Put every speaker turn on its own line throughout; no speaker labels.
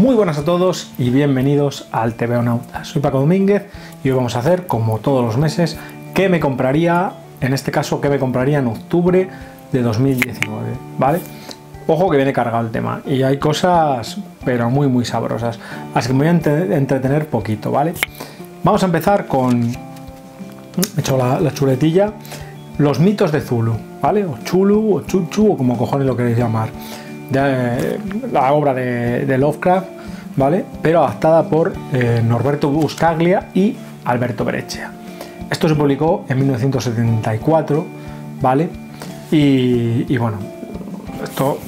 Muy buenas a todos y bienvenidos al TV Nauta. Soy Paco Domínguez y hoy vamos a hacer, como todos los meses, qué me compraría, en este caso, qué me compraría en octubre de 2019, ¿vale? Ojo que viene cargado el tema y hay cosas, pero muy, muy sabrosas. Así que me voy a entretener poquito, ¿vale? Vamos a empezar con. He hecho la, chuletilla. Los mitos de Zulu, ¿vale? O Chulu, o Chuchu, o como cojones lo queréis llamar. De, la obra de, Lovecraft, ¿vale? Pero adaptada por eh, Norberto Buscaglia y Alberto Breccia. Esto se publicó en 1974, ¿vale? Y, bueno, esto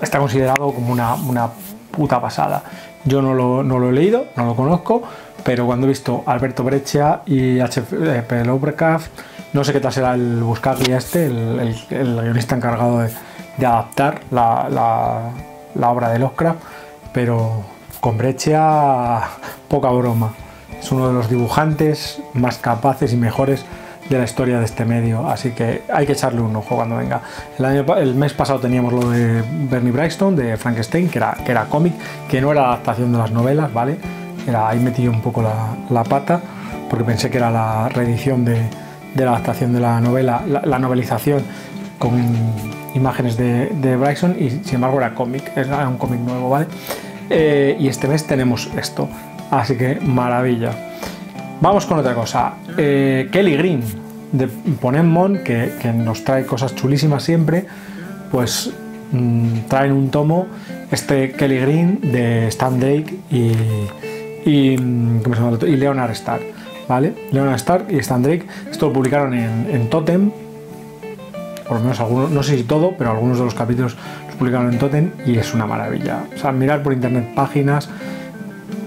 está considerado como una, puta pasada. Yo no lo, no lo, he leído, no lo conozco, pero cuando he visto Alberto Breccia y H.P. Lovecraft, no sé qué tal será el Buscaglia este, el, guionista encargado de, de adaptar la, la, obra de Lovecraft, pero con Breccia poca broma. Es uno de los dibujantes más capaces y mejores de la historia de este medio, así que hay que echarle un ojo cuando venga. El, año, el mes pasado teníamos lo de Bernie Bryston, de Frankenstein, que era, que era cómic, que no era la adaptación de las novelas, ¿vale? Era, ahí metí un poco la, pata, porque pensé que era la reedición de, la adaptación de la novela, la, novelización con imágenes de, de, Bryson, y sin embargo era cómic, era un cómic nuevo, ¿vale? Eh, y este mes tenemos esto, así que maravilla. Vamos con otra cosa. Eh, Kelly Green de Ponemon, que, que nos trae cosas chulísimas siempre, pues mm, traen un tomo, este Kelly Green de Stan Drake y, y, y Leonard Starr. ¿Vale? Leonard Starr y Stan Drake, esto lo publicaron en Totem, por lo menos algunos, no sé si todo, pero algunos de los capítulos los publicaron en Totem y es una maravilla. O sea, mirar por internet páginas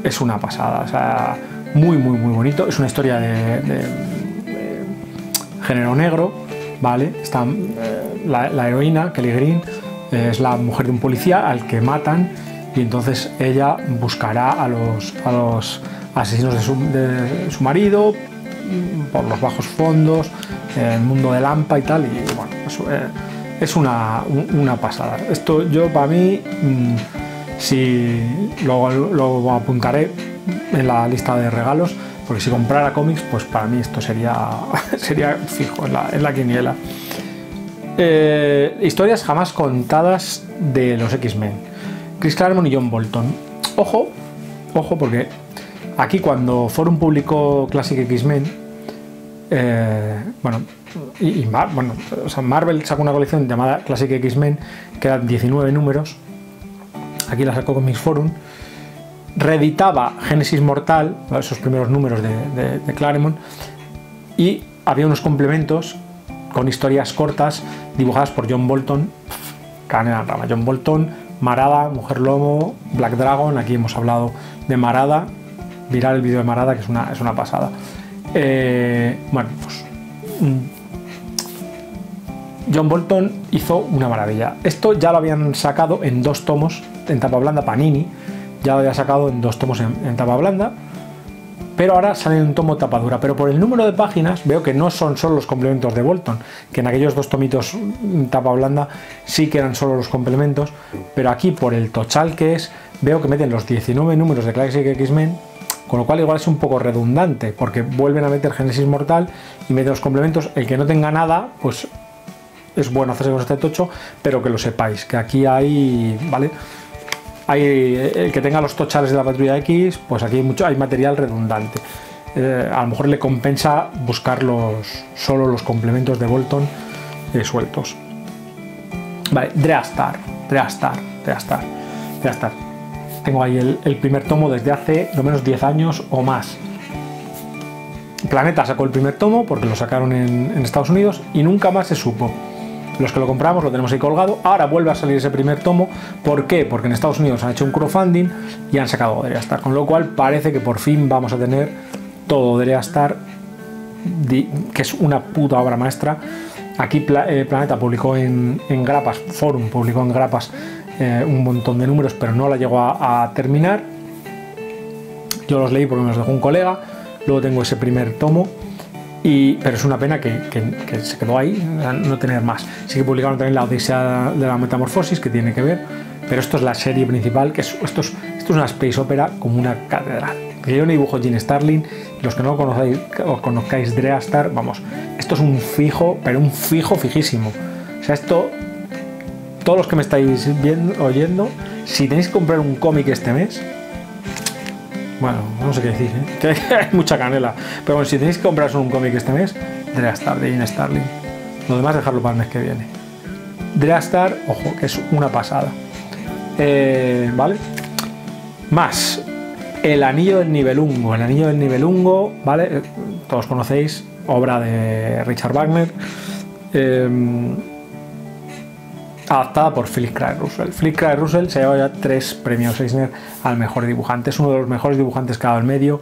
es una pasada. O sea, muy, muy, muy bonito. Es una historia de, género negro, ¿vale? Está, eh, la, heroína, Kelly Green, es la mujer de un policía al que matan y entonces ella buscará a los, a los asesinos de su, marido por los bajos fondos, el mundo de Lampa y tal, y bueno, eh, es una, una, pasada. Esto yo para mí, mm, si lo, lo apuntaré, en la lista de regalos, porque si comprara cómics, pues para mí esto sería, sería fijo en la, quiniela. Eh, historias jamás contadas de los X-Men. Chris Claremont y John Bolton. Ojo, ojo, porque aquí cuando Forum publicó Classic X-Men, eh, bueno, y, bueno, Marvel sacó una colección llamada Classic X-Men, que eran 19 números. Aquí la sacó Comics Forum. Reeditaba Génesis Mortal, esos primeros números de, Claremont, y había unos complementos con historias cortas dibujadas por John Bolton, Canela Rama, John Bolton, Marada, Mujer Lomo, Black Dragon, aquí hemos hablado de Marada, mirar el vídeo de Marada que es una, es una pasada. Eh, bueno, pues mm, John Bolton hizo una maravilla. Esto ya lo habían sacado en dos tomos en tapa blanda Panini, ya lo había sacado en dos tomos en, tapa blanda, pero ahora sale en un tomo tapadura. Pero por el número de páginas veo que no son solo los complementos de Bolton, que en aquellos dos tomitos en tapa blanda sí que eran solo los complementos, pero aquí por el tochal que es, veo que meten los 19 números de Classic X-Men, con lo cual igual es un poco redundante, porque vuelven a meter Génesis Mortal y meten los complementos. El que no tenga nada, pues es bueno hacerse con este tocho, pero que lo sepáis, que aquí hay, ¿vale? el que tenga los tochales de la patrulla X, pues aquí hay, mucho, hay material redundante. Eh, a lo mejor le compensa buscar los, solo los complementos de Bolton eh, sueltos. Vale, Dreastar, Dreastar, Dreastar, Dreastar. Tengo ahí el, primer tomo desde hace lo menos 10 años o más. Planeta sacó el primer tomo porque lo sacaron en Estados Unidos y nunca más se supo. Los que lo compramos lo tenemos ahí colgado. Ahora vuelve a salir ese primer tomo. ¿Por qué? Porque en Estados Unidos han hecho un crowdfunding y han sacado Star. Con lo cual parece que por fin vamos a tener todo Star, que es una puta obra maestra. Aquí eh, Planeta publicó en, grapas, Forum publicó en grapas eh, un montón de números, pero no la llegó a, terminar. Yo los leí porque me los dejó un colega. Luego tengo ese primer tomo pero es una pena que, se quedó ahí, no tener más. Sí que publicaron también la Odisea de la Metamorfosis, que tiene que ver, pero esto es la serie principal, que es, esto, es, una space opera como una catedral. Yo no dibujo Gene Starling, los que no conozcáis, os conozcáis Dreastar, vamos, esto es un fijo, pero un fijo fijísimo. O sea, esto, todos los que me estáis viendo, oyendo, si tenéis que comprar un cómic este mes, bueno, no sé qué decir, ¿eh? que hay mucha canela, pero bueno, si tenéis que comprar un cómic este mes, Dreastar de Gene Starling. Lo demás dejarlo para el mes que viene. Dreastar, ojo, que es una pasada. Eh, ¿Vale? Más, el anillo del nivelungo. El anillo del nivelungo, ¿vale? Eh, todos conocéis, obra de Richard Wagner. Eh, adaptada por Philip Craig Russell. Philip Craig Russell se ha llevado ya tres premios Eisner al mejor dibujante. Es uno de los mejores dibujantes que ha dado el medio.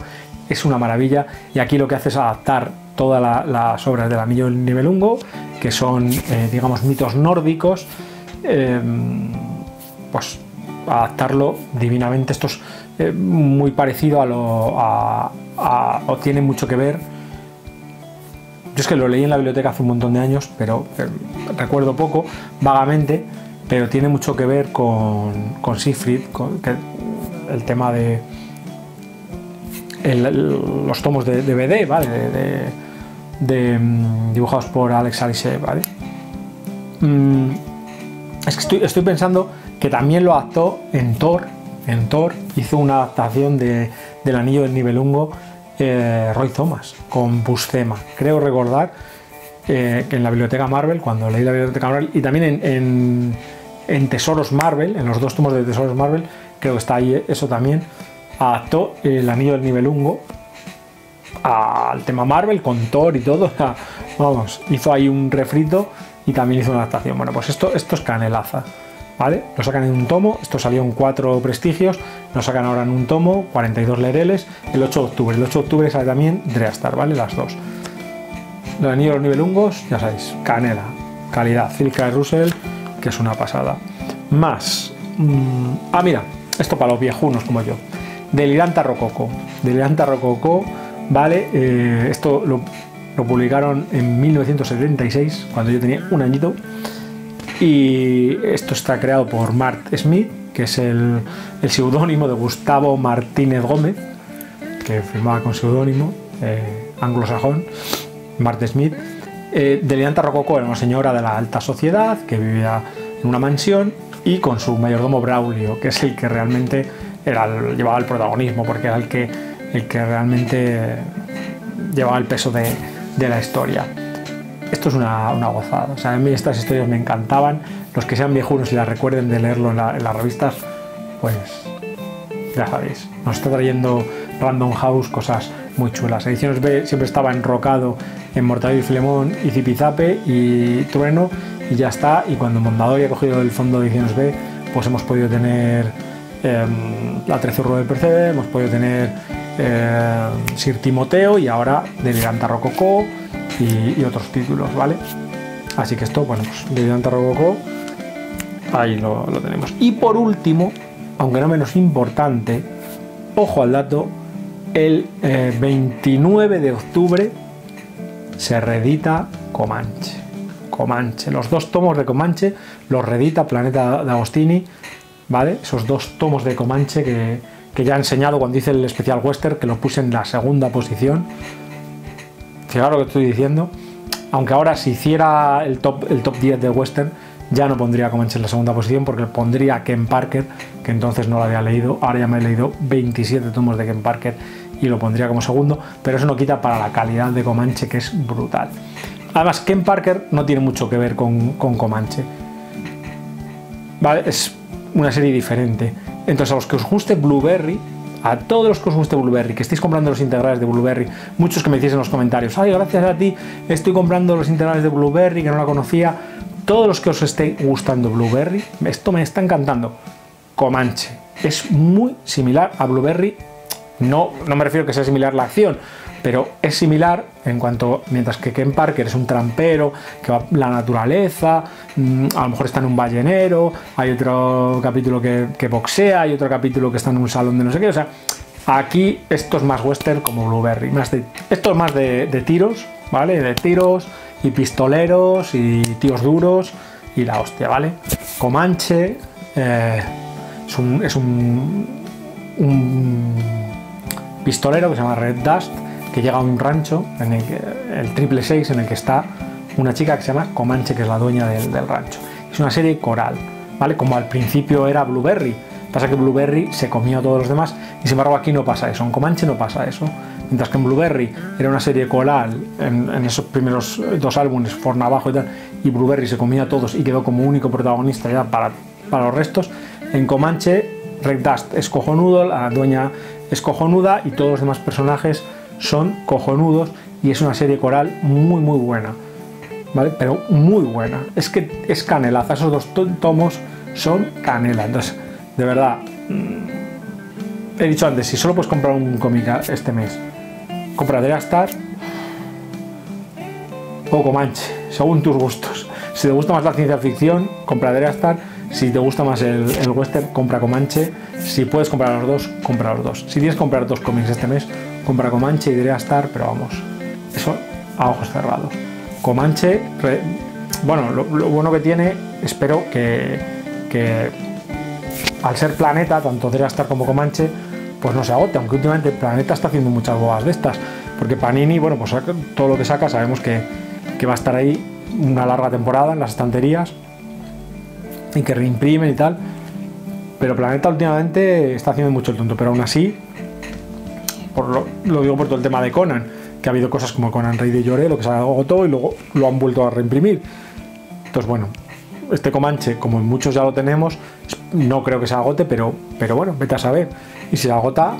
Es una maravilla. Y aquí lo que hace es adaptar todas las obras del Anillo del Nivelungo, que son, eh, digamos, mitos nórdicos. pues adaptarlo divinamente. Esto es eh, muy parecido a lo. o tiene mucho que ver. Yo es que lo leí en la biblioteca hace un montón de años, pero, recuerdo poco, vagamente, pero tiene mucho que ver con, con Siegfried, el tema de. los tomos de, BD, ¿vale? De, mm, dibujados por Alex Alice, ¿vale? Mm, es que estoy, estoy pensando que también lo adaptó en Thor. En Thor hizo una adaptación de, del Anillo del Nibelungo eh, Roy Thomas con Buscema. Creo recordar eh, que en la biblioteca Marvel, cuando leí la biblioteca Marvel, y también en, en, Tesoros Marvel, en los dos tomos de Tesoros Marvel, creo que está ahí eso también, adaptó el Anillo del Nibelungo al tema Marvel con Thor y todo. Vamos, hizo ahí un refrito y también hizo una adaptación. Bueno, pues esto, esto es canelaza. ¿Vale? Lo sacan en un tomo, esto salió en cuatro prestigios, lo sacan ahora en un tomo, 42 lereles, el 8 de octubre. El 8 de octubre sale también Dreastar, ¿vale? Las dos. Los anillos los nivelungos, ya sabéis, canela, calidad, Cilca de Russell, que es una pasada. Más. Mm, ah, mira, esto para los viejunos como yo. Deliranta Rococo. Deliranta Rococo, ¿vale? Eh, esto lo, lo publicaron en 1976, cuando yo tenía un añito. Y esto está creado por Mart Smith, que es el, seudónimo de Gustavo Martínez Gómez, que firmaba con seudónimo eh, anglosajón, Mart Smith. Eh, Delianta Rococo era una señora de la alta sociedad que vivía en una mansión y con su mayordomo Braulio, que es el que realmente era llevaba el protagonismo, porque era el que, el que realmente llevaba el peso de, de la historia esto es una, gozada. O sea, a mí estas historias me encantaban. Los que sean viejunos y las recuerden de leerlo en, las revistas, pues ya sabéis, nos está trayendo Random House cosas muy chulas. Ediciones B siempre estaba enrocado en Mortadelo y Filemón y Zipizape y Trueno y ya está. Y cuando Mondadori ha cogido el fondo de Ediciones B, pues hemos podido tener em, la 13 del Percebe, hemos podido tener em, Sir Timoteo y ahora Deliranta Rococó y, otros títulos, ¿vale? Así que esto, bueno, pues de Dante Robocop, ahí lo, tenemos. Y por último, aunque no menos importante, ojo al dato, el 29 eh, de octubre se reedita Comanche. Comanche, los dos tomos de Comanche los reedita Planeta de Agostini, ¿vale? Esos dos tomos de Comanche que, que ya he enseñado cuando hice el especial western, que lo puse en la segunda posición Fijaros lo que estoy diciendo. Aunque ahora si hiciera el top, el top 10 de western, ya no pondría Comanche en la segunda posición porque pondría Ken Parker, que entonces no lo había leído. Ahora ya me he leído 27 tomos de Ken Parker y lo pondría como segundo, pero eso no quita para la calidad de Comanche, que es brutal. Además, Ken Parker no tiene mucho que ver con, con Comanche. ¿Vale? Es una serie diferente. Entonces, a los que os guste Blueberry, a todos los que os guste Blueberry, que estéis comprando los integrales de Blueberry, muchos que me decís en los comentarios, ay, gracias a ti estoy comprando los integrales de Blueberry, que no la conocía, todos los que os esté gustando Blueberry, esto me está encantando. Comanche, es muy similar a Blueberry, no, no me refiero a que sea similar la acción, pero es similar en cuanto, mientras que Ken Parker es un trampero, que va la naturaleza, mm, a lo mejor está en un ballenero, hay otro capítulo que, boxea, hay otro capítulo que está en un salón de no sé qué, o sea, aquí esto es más western como Blueberry, más esto es más de, tiros, ¿vale? De tiros y pistoleros y tíos duros y la hostia, ¿vale? Comanche, eh, es, un, es un, pistolero que se llama Red Dust, que llega a un rancho, en el, el triple 6, en el que está una chica que se llama Comanche, que es la dueña del, rancho. Es una serie coral, ¿vale? Como al principio era Blueberry. Pasa que Blueberry se comió a todos los demás y sin embargo aquí no pasa eso. En Comanche no pasa eso. Mientras que en Blueberry era una serie coral, en, en esos primeros dos álbumes, Forna abajo y tal, y Blueberry se comía a todos y quedó como único protagonista ya para, para los restos. En Comanche, Red Dust es cojonudo, la dueña es cojonuda y todos los demás personajes son cojonudos y es una serie coral muy muy buena. ¿Vale? Pero muy buena. Es que es canelaza. Esos dos tomos son canela. Entonces, de verdad, he dicho antes, si solo puedes comprar un cómic este mes, compra Drea Star o Comanche, según tus gustos. Si te gusta más la ciencia ficción, compra Drea Star. Si te gusta más el, el, western, compra Comanche. Si puedes comprar los dos, compra los dos. Si tienes que comprar dos cómics este mes, compra Comanche y Drea Star, pero vamos, eso a ojos cerrados. Comanche, bueno, lo, bueno que tiene, espero que, que al ser Planeta, tanto Star como Comanche, pues no se agote, aunque últimamente Planeta está haciendo muchas bobas de estas, porque Panini, bueno, pues todo lo que saca sabemos que, que va a estar ahí una larga temporada en las estanterías y que reimprimen y tal, pero Planeta últimamente está haciendo mucho el tonto, pero aún así, por lo, digo por todo el tema de Conan, que ha habido cosas como Conan Rey de Lloré, lo que se agotó y luego lo han vuelto a reimprimir. Entonces, bueno, este Comanche, como muchos ya lo tenemos, no creo que se agote, pero, pero bueno, vete a saber. Y si se agota,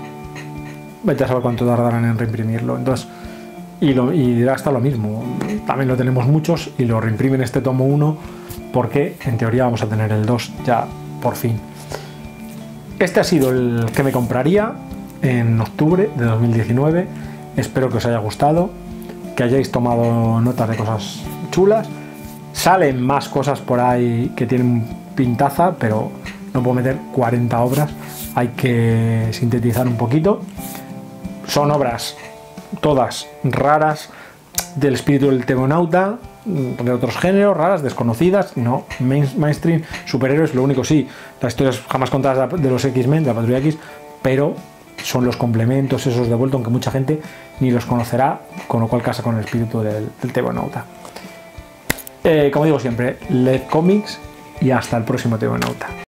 vete a saber cuánto tardarán en reimprimirlo. Entonces, y, lo, y hasta lo mismo. También lo tenemos muchos y lo reimprimen este tomo 1 porque en teoría vamos a tener el 2 ya por fin. Este ha sido el que me compraría en octubre de 2019. Espero que os haya gustado, que hayáis tomado notas de cosas chulas. Salen más cosas por ahí que tienen pintaza, pero no puedo meter 40 obras. Hay que sintetizar un poquito. Son obras todas raras del espíritu del tegonauta, de otros géneros, raras, desconocidas, no mainstream, superhéroes, lo único sí, las historias jamás contadas de los X-Men, de la Patrulla X, pero son los complementos esos de vuelta, aunque mucha gente ni los conocerá, con lo cual casa con el espíritu del, del Tebonauta. Eh, como digo siempre, LED Comics y hasta el próximo Tebonauta.